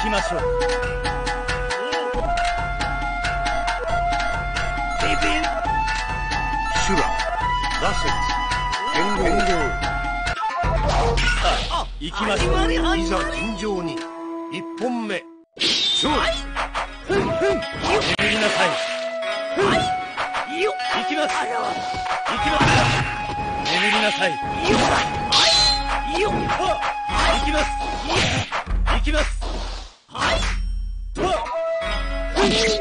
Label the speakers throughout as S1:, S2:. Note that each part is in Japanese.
S1: きましょう。
S2: ビン。
S3: シュラ。セツ
S1: さあ行きましょう。
S3: い。ざ尋常に。一本目。勝
S1: 利ふん
S2: ふん。よ
S1: なさい。
S2: ふ
S1: ん行きます。行きます。眠りなさい。行きます。行きます。Bye.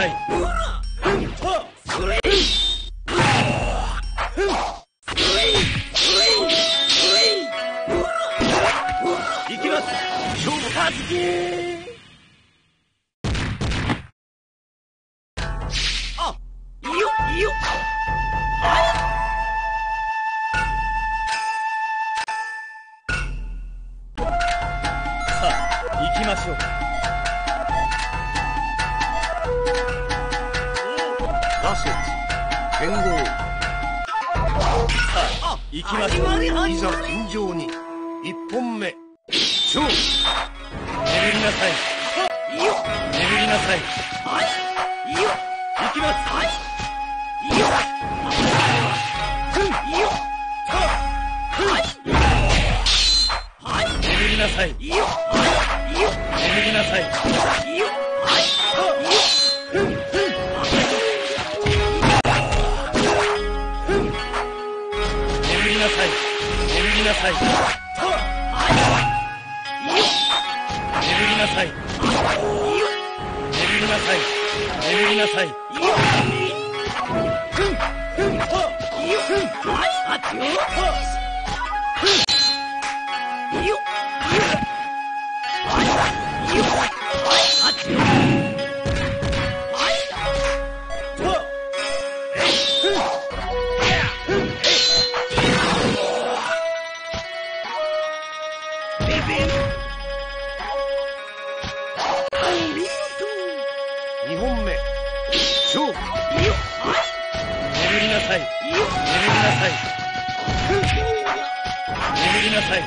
S1: は。なさい。眠りなさい。眠りなさい。眠りなさい。眠りなさい。
S3: 二
S1: 眠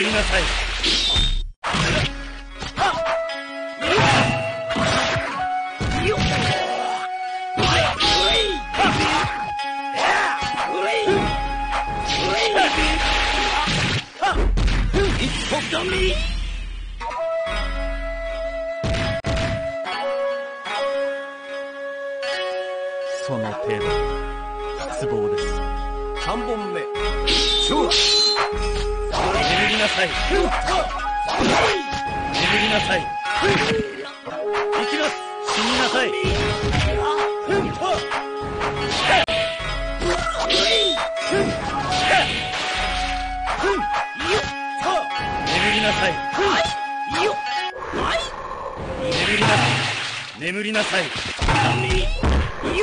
S1: りなさい。その程度。失望です。
S3: 三本目。勝負。
S1: 眠りなさい。眠りなさい。行きます。死になさい。眠りなさい。眠りなさい。眠りなさい眠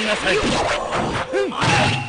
S1: りなさい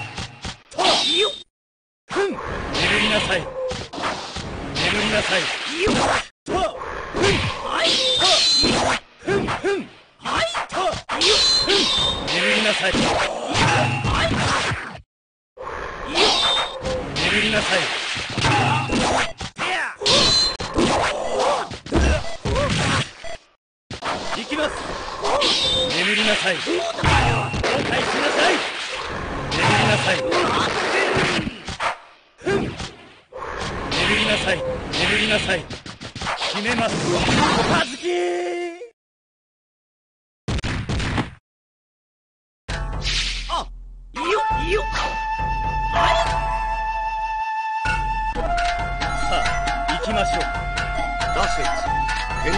S4: あ
S1: 行きましょう
S2: 羅刹剣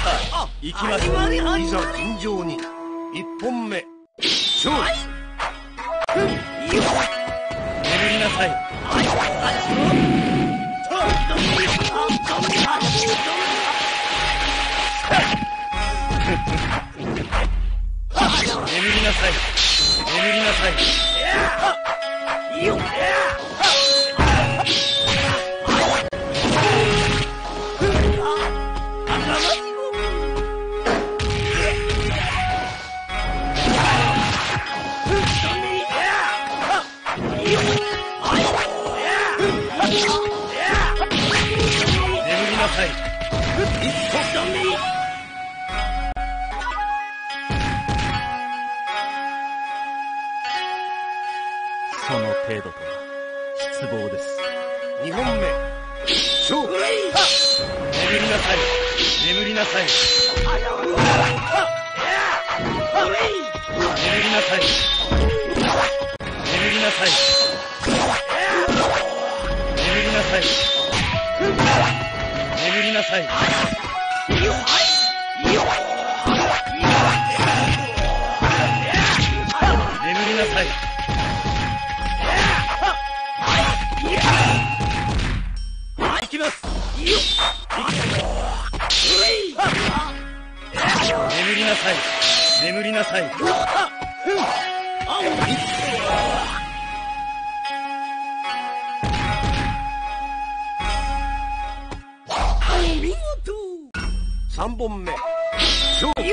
S1: さあ行きましょう
S2: いざ尋常に。一本目。勝負。
S1: 眠りなさい。眠りなさい。眠りなさい。さい。眠りなさい。行きます。眠りなさい。眠りなさい。
S2: 3本目。
S1: 眠り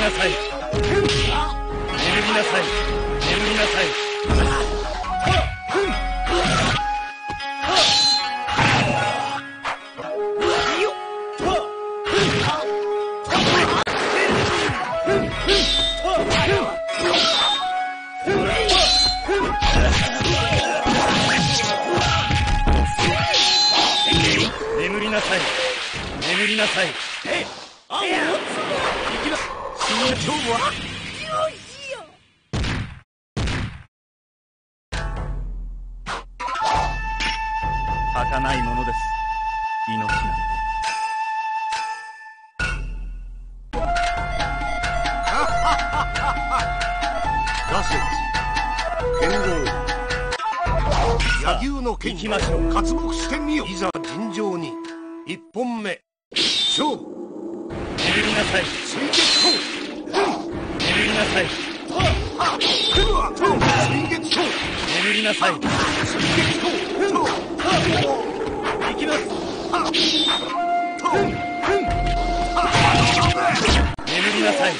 S1: なさい。眠りなさい。眠りなさい。りなさい。
S4: あお
S1: 行きます新勝負は儚いものです命なんて
S2: 羅刹剣豪柳生の剣
S1: 行きましょう
S2: 活目してみよいざ尋常に一本目勝負
S1: 眠りなさい。
S2: 水月刀
S1: 眠りなさい。
S2: うわ水月刀
S1: 眠りなさい
S2: 水月刀
S1: 行きます眠りなさい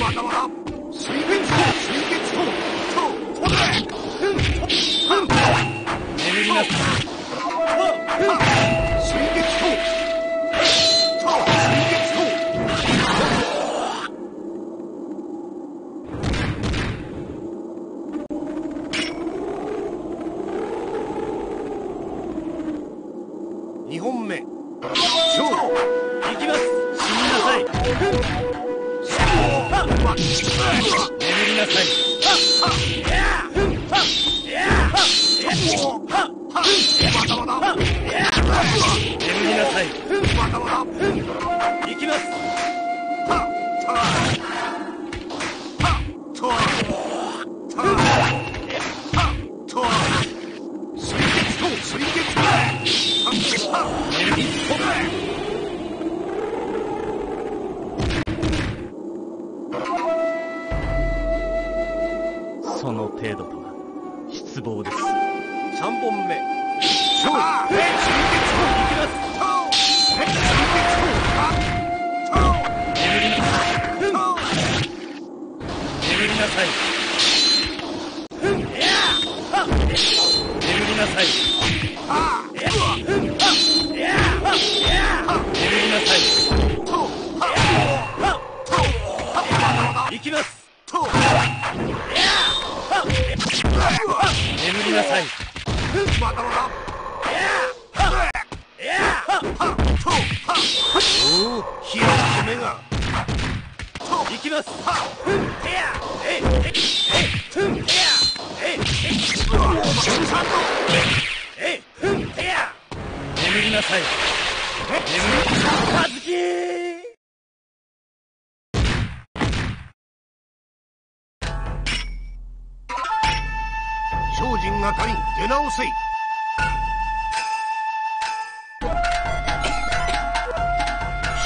S2: まだまだ水月刀水月刀
S1: 眠りなさい
S2: 水月刀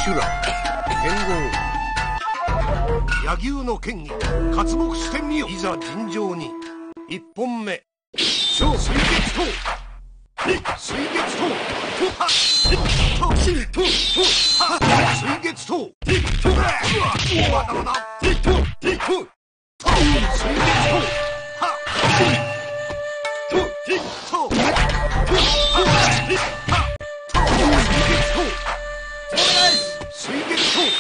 S2: 修羅剣豪。柳生の剣に活木してみよいざ尋常に。一本目。小水月刀。水月刀。はっ。と水月刀。まだまだ水月刀。はっ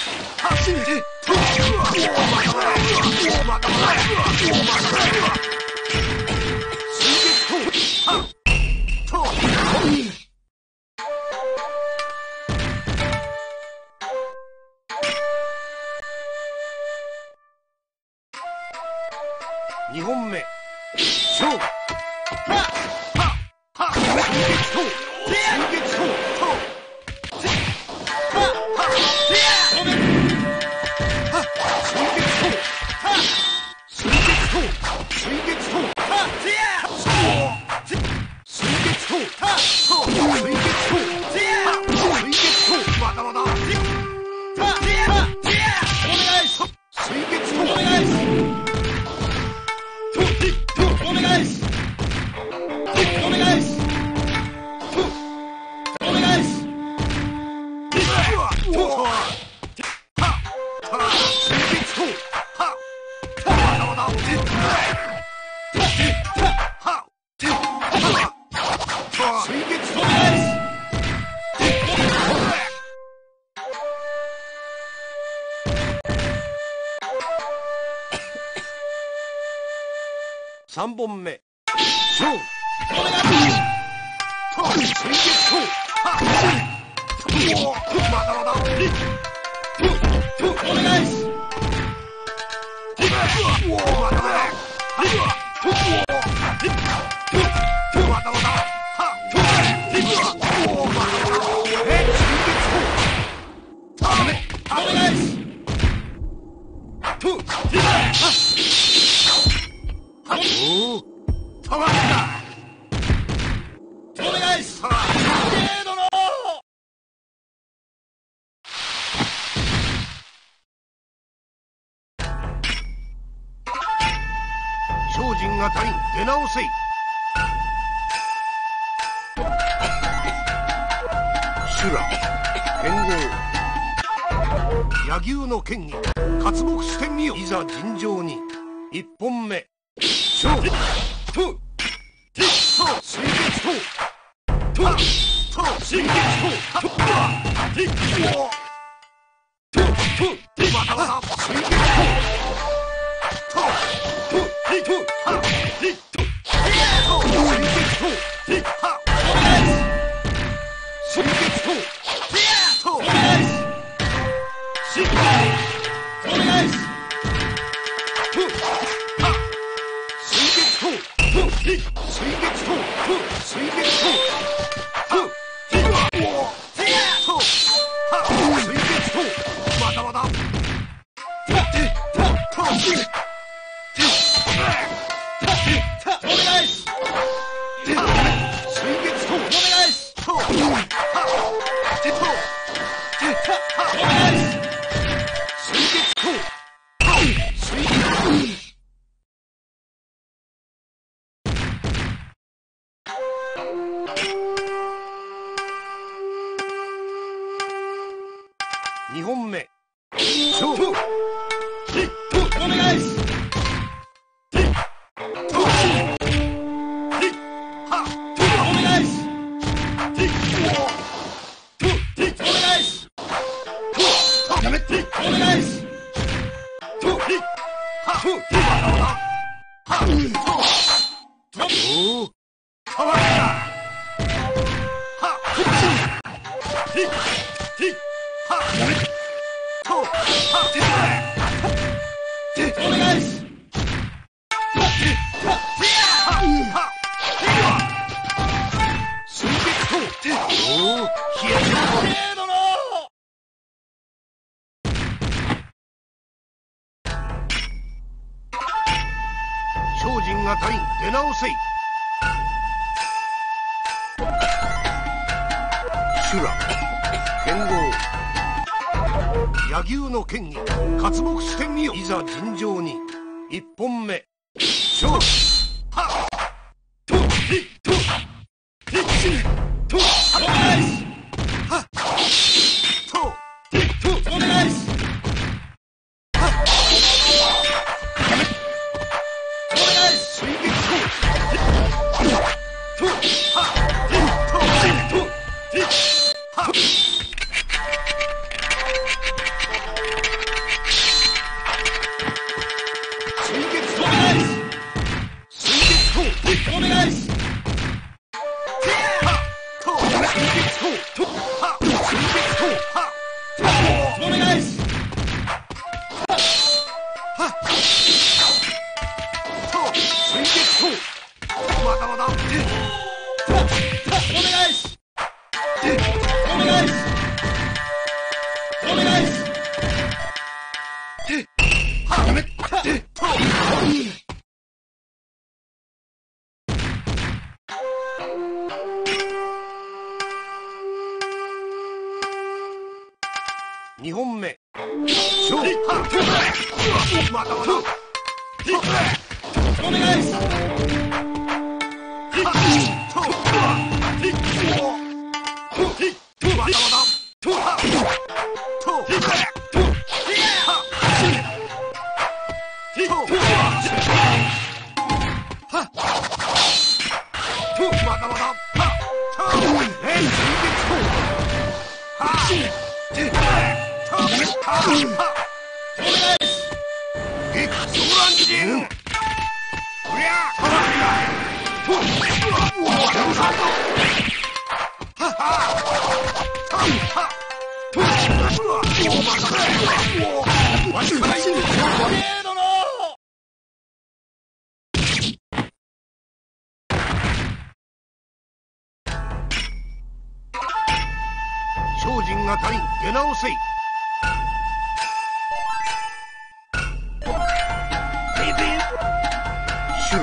S2: 二出直せ。い修羅剣豪。柳生の剣に活木してみよう。いざ尋常に。一本目。勝負。とと水月ととと水月ととととまだまだ水月ととま2本目。勝負。
S1: What? 出直せ。修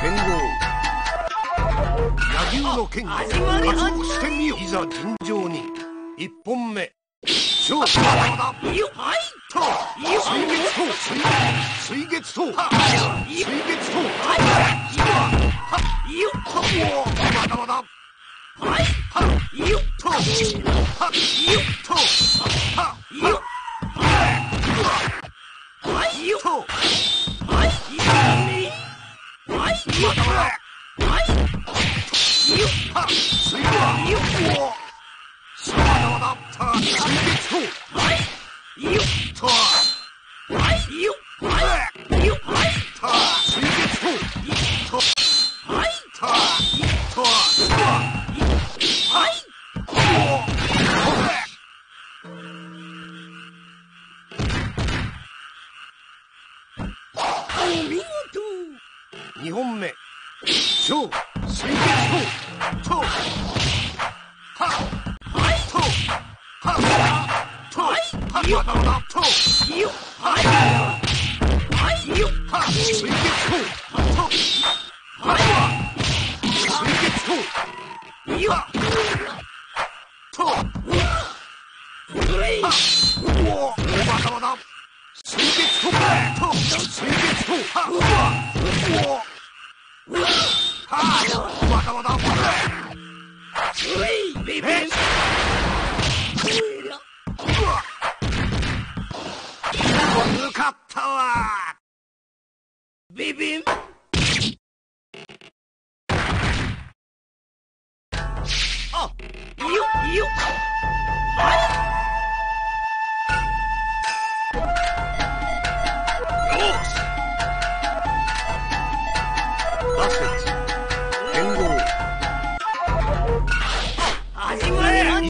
S1: 剣豪野球の剣を活動してみよいざ尋常に。一本目。勝負だ水月と。水月水月と水月とまだまは
S2: い。Time!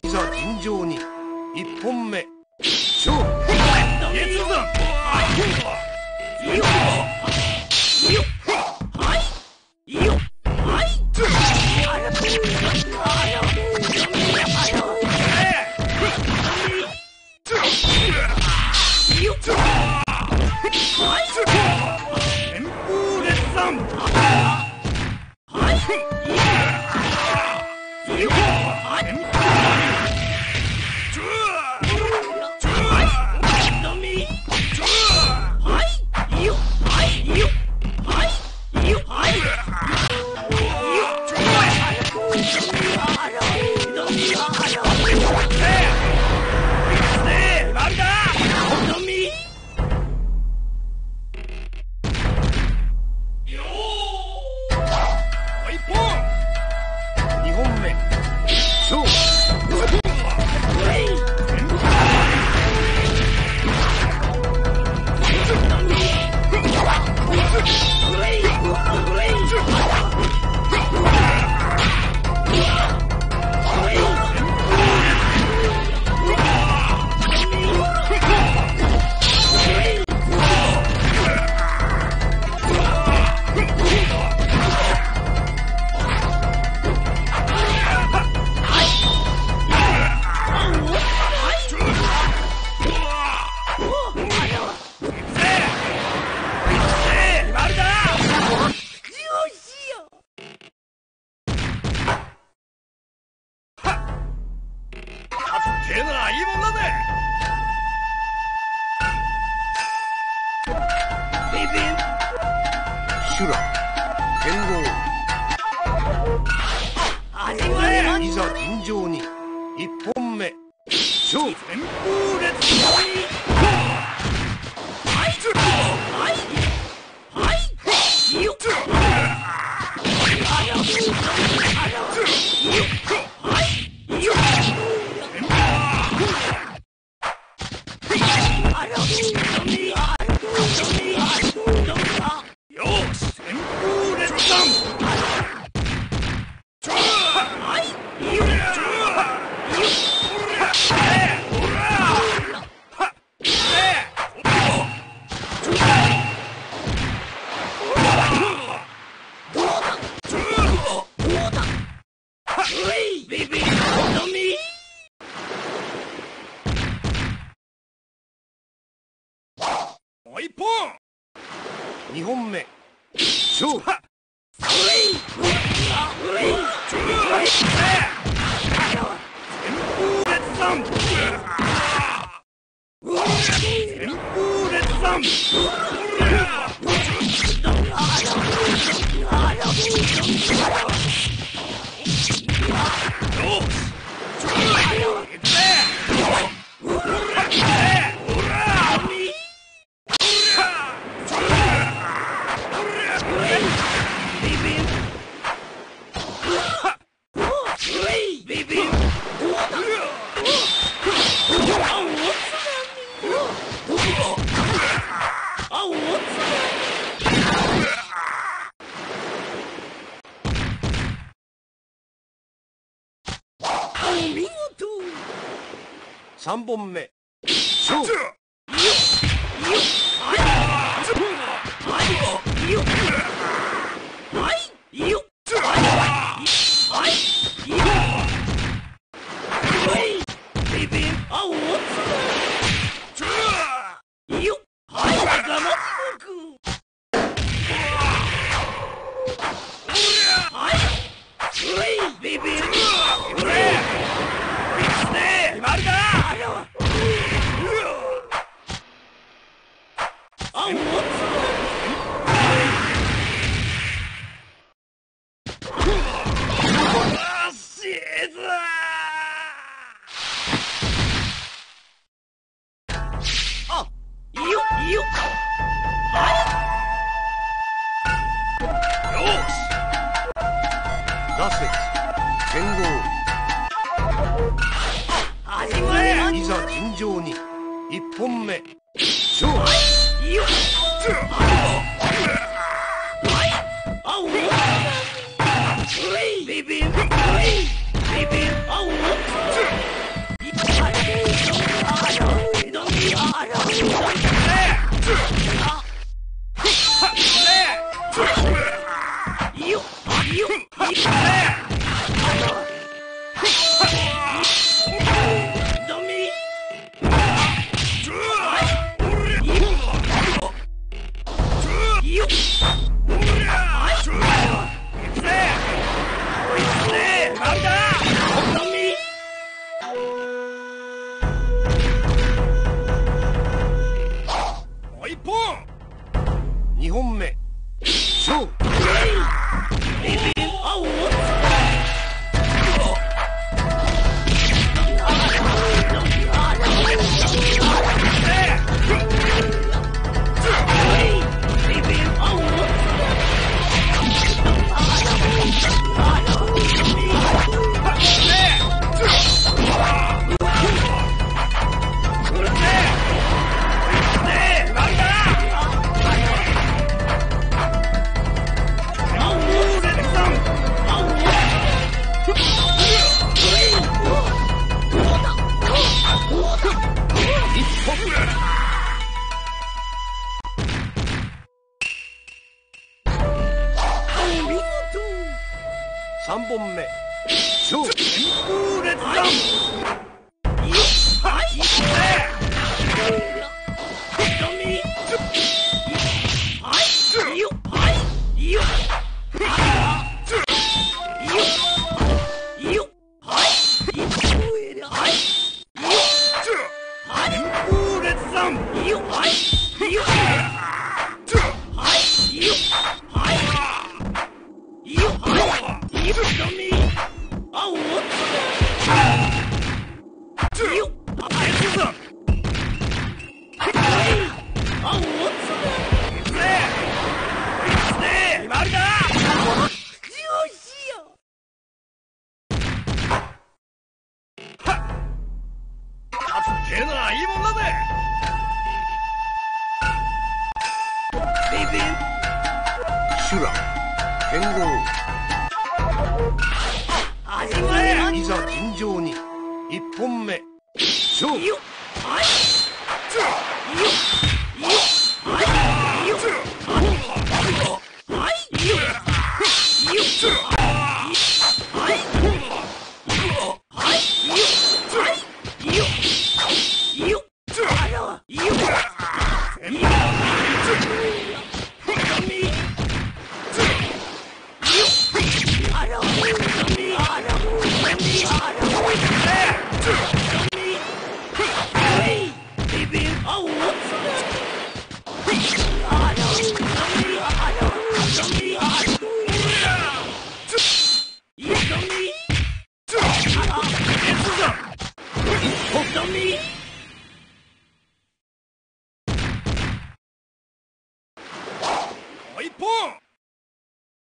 S2: い
S1: ざ尋常に。1本目。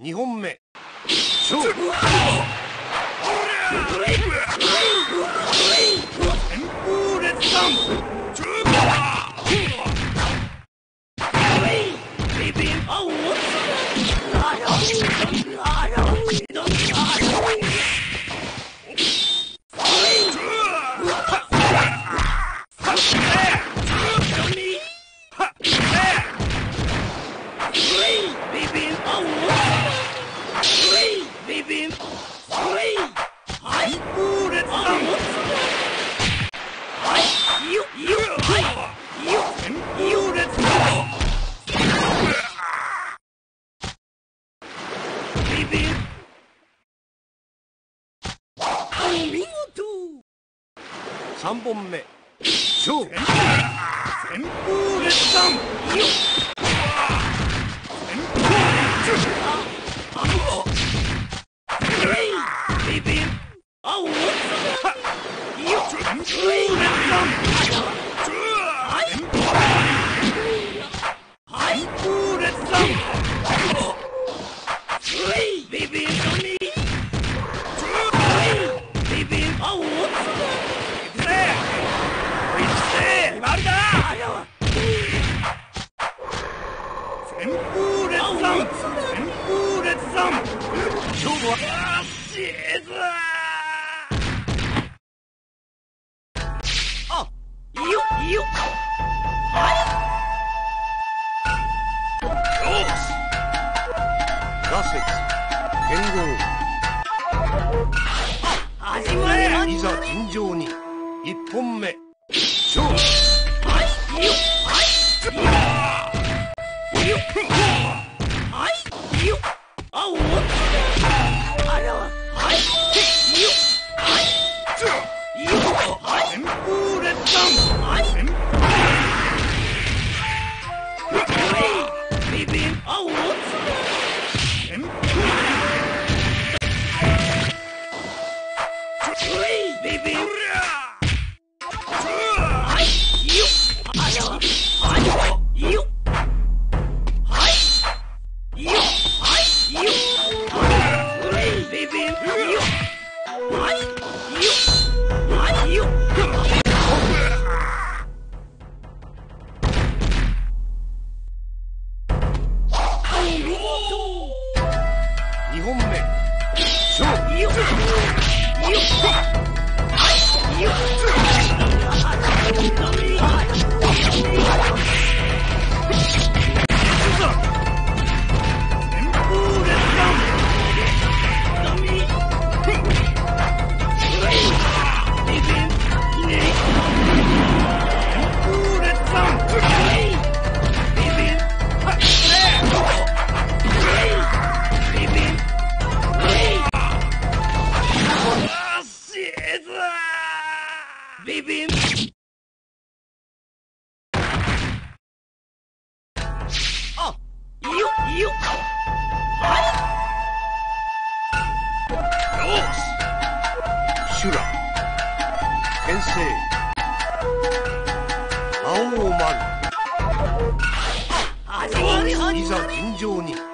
S1: 2本目。Vivi! Ура! ざま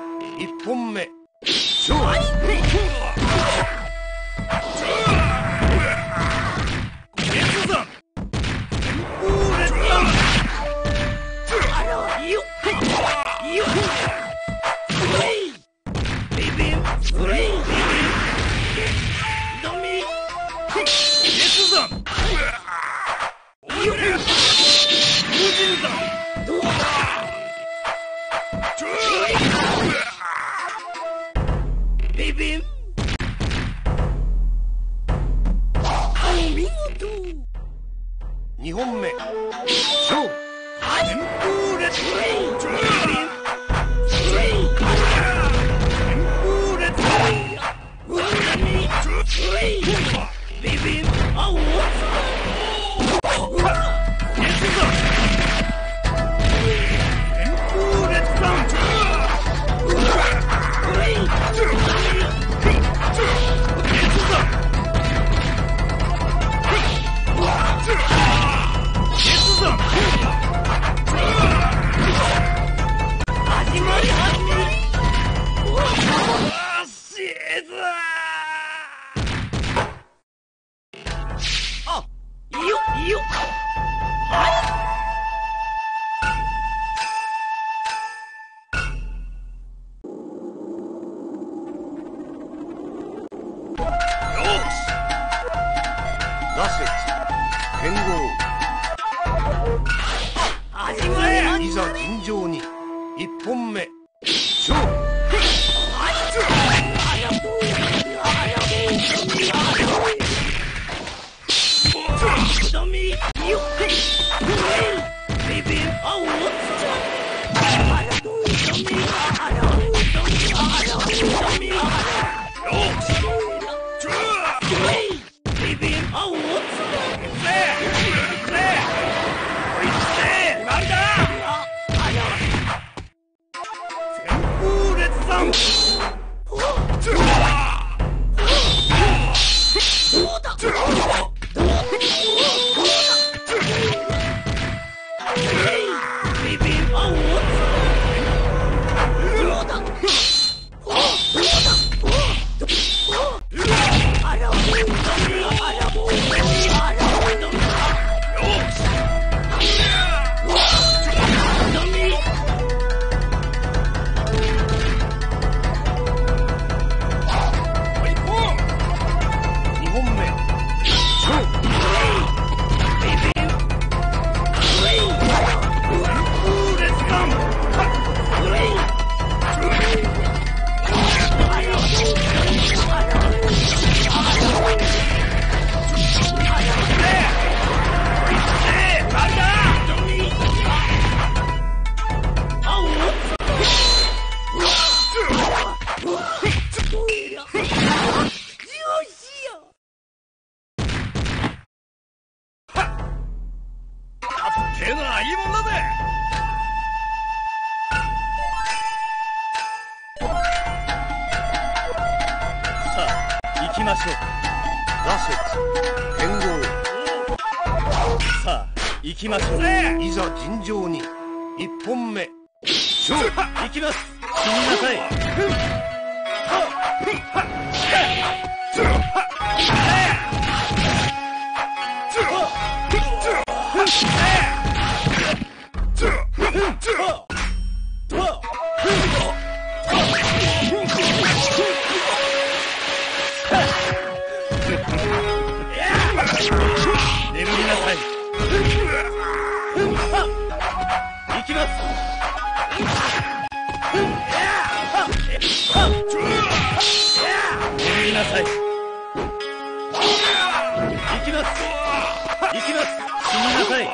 S3: thing.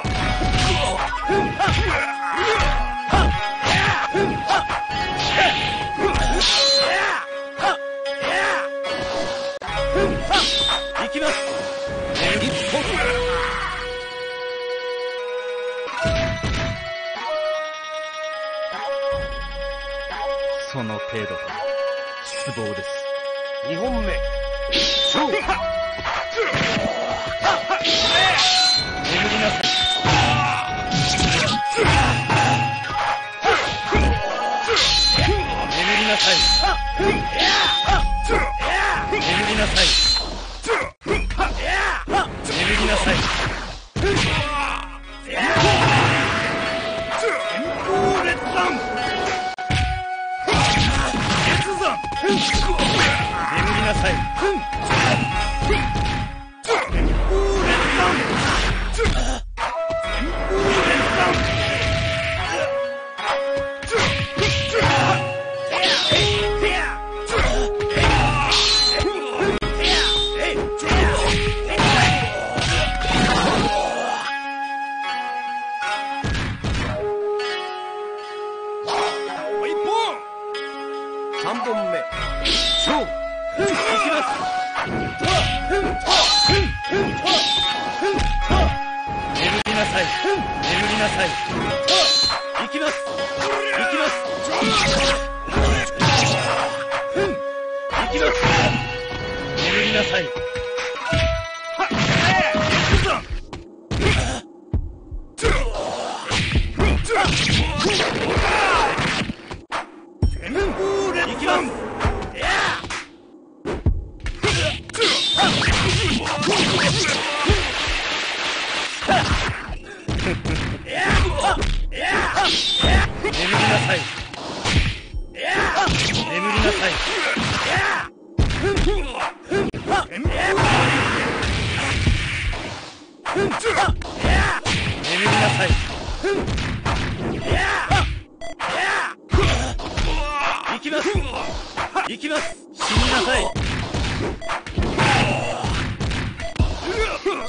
S3: 行きます。死になさい。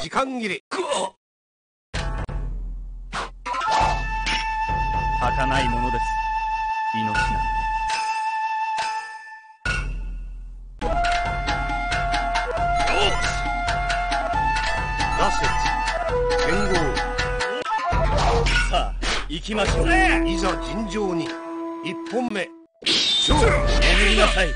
S2: 時間切れ。
S1: 儚いものです。命なんて。
S2: 剣豪
S1: さあ行きましょう。
S2: いざ尋常に。1本目。
S1: なさい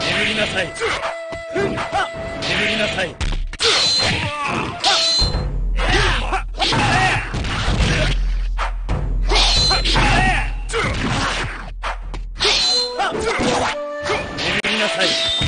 S1: 眠りなさい。眠りなさい。Hey.